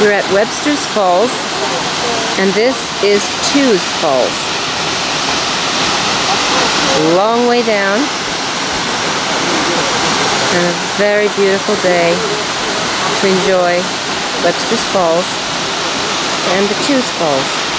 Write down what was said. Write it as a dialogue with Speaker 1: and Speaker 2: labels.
Speaker 1: We're at Webster's Falls, and this is Tews Falls. Long way down, and a very beautiful day to enjoy Webster's Falls and the Tews Falls.